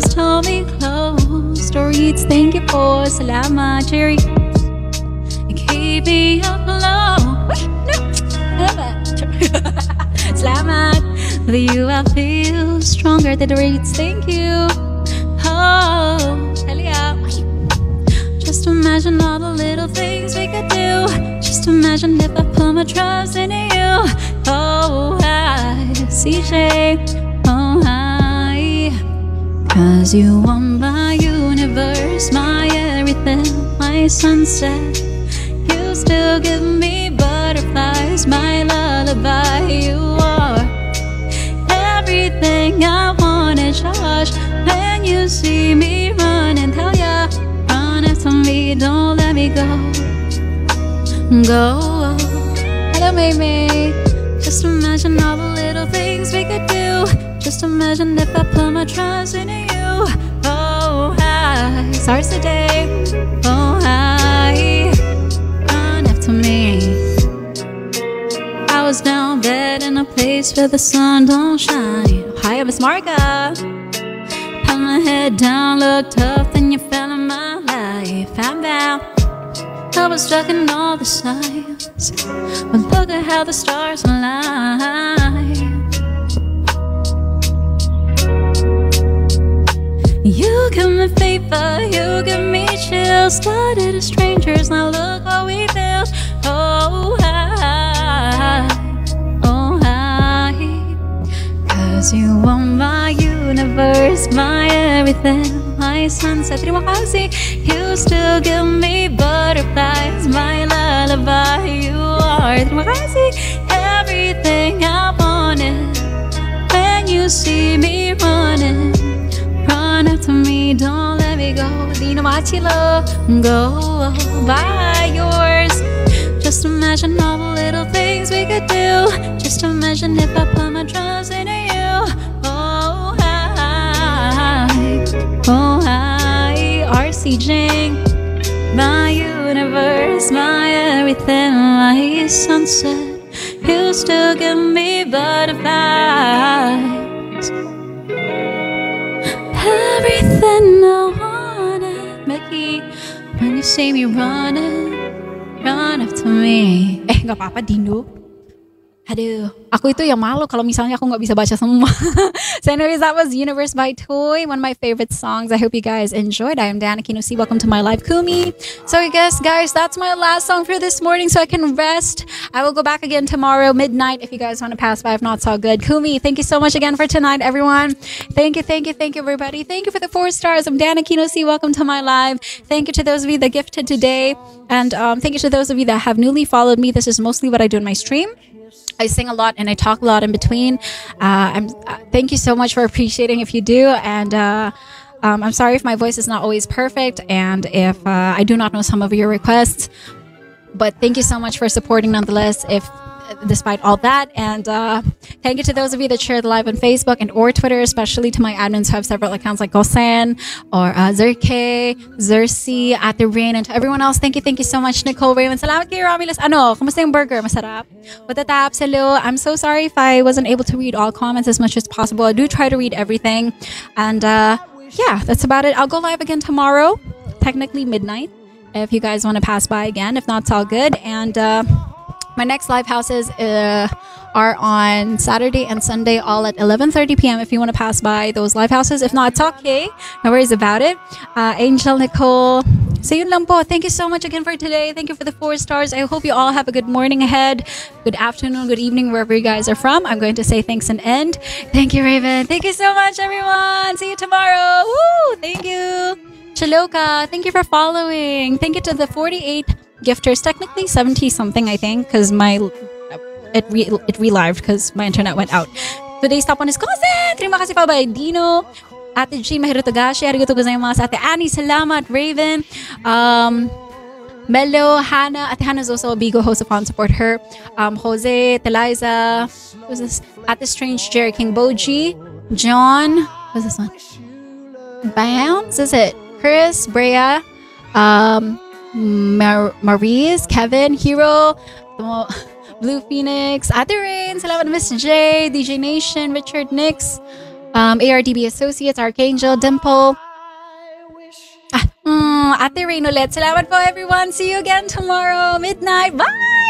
just hold me close. Dorit's, thank you for salamat, Jerry. And keep me up. Wait, no. Salamat. With you, I feel stronger. Than the Dorit's, thank you. Oh, Elia. Just imagine all the little things we could do. Just imagine if I put my trust in you. Oh, I, see I. Cause you are my universe, my everything, my sunset. You still give me butterflies, my lullaby. You are everything I wanted, Josh. When you see me running, hell yeah, run after me, don't let me go. Go. Hello, May Just imagine all the little things we could do. Just imagine if I put my trust in you. Oh, hi. Starts the day. Oh, hi. Run me. I was down bed in a place where the sun don't shine. Hi, Miss Marga. Put my head down, looked up, then you fell in my life. I'm out I was stuck in all the signs. But look at how the stars align. Chills. Started as strangers, now look what we built. Oh, hi, oh, hi. Cause you are my universe, my everything, my sunset. Terima kasih. You still give me butterflies, my lullaby. You are. Terima kasih. Me go. Di na machilo, go by yours. Just imagine all the little things we could do. Just imagine if I put my trust in you. Oh, hi. Oh, hi. RC Jing. My universe, my everything, my sunset. You still give me butterflies. See me running, run after me. Eh, nggak apa-apa, Dino. Aduh, aku itu yang malu kalau misalnya aku nggak bisa baca semua. so anyways, that was Universe by Toy, one of my favorite songs. I hope you guys enjoyed. I am Dana Kinusi. Welcome to my live Kumi. So I guess, guys, that's my last song for this morning so I can rest. I will go back again tomorrow, midnight, if you guys want to pass by. If not, all good. Kumi, thank you so much again for tonight, everyone. Thank you, thank you, thank you, everybody. Thank you for the four stars. I'm Dana Kinusi. Welcome to my live. Thank you to those of you that gifted today. And um, thank you to those of you that have newly followed me. This is mostly what I do in my stream. I sing a lot and I talk a lot in between. Uh, I'm uh, thank you so much for appreciating if you do, and uh, um, I'm sorry if my voice is not always perfect and if uh, I do not know some of your requests. But thank you so much for supporting nonetheless. If despite all that, and uh, thank you to those of you that share the live on Facebook and or Twitter, especially to my admins who have several accounts like Gosan or uh, Zerke, Zersi, Ate Rain, and to everyone else. Thank you, thank you so much, Nicole Raymond. Salamat kay Romulus. Ano, kumusta yung burger? Masarap. The taps, hello. I'm so sorry if I wasn't able to read all comments as much as possible. I do try to read everything, and uh, yeah, that's about it. I'll go live again tomorrow, technically midnight. If you guys want to pass by again, if not, it's all good. And uh, my next live houses uh, are on Saturday and Sunday, all at 11:30 p.m. If you want to pass by those live houses, if not, it's okay. No worries about it. Uh, Angel, Nicole, so yun lang. Thank you so much again for today. Thank you for the four stars. I hope you all have a good morning ahead, good afternoon, good evening, wherever you guys are from. I'm going to say thanks and end. Thank you, Raven. Thank you so much, everyone. See you tomorrow. Woo! Thank you. Chaloka, thank you for following. Thank you to the 48 gifters, technically 70 something, I think, because my it re it relived because my internet went out. Today's top one is Kosen! Terima kasih pa by Dino, Ate G, Mahiro Togashi, arigato gozaimasu, Ate Annie, salamat, Raven, um, Melo, Hannah, Ate Hannah's also a Bigo host upon support her. Um, Jose, Teliza, who's this? Ate Strange, Jerry King, Boji, John, who's this one? Bams, is it? Chris, Brea, um, Mar- Maurice, Kevin, Hero, Blue Phoenix, Ate Rain, salamat Miss J, DJ Nation, Richard Nix, um, ARDB Associates, Archangel, Dimple. Ah, mm, Ate Rain ulit. Salamat po everyone. See you again tomorrow, midnight. Bye!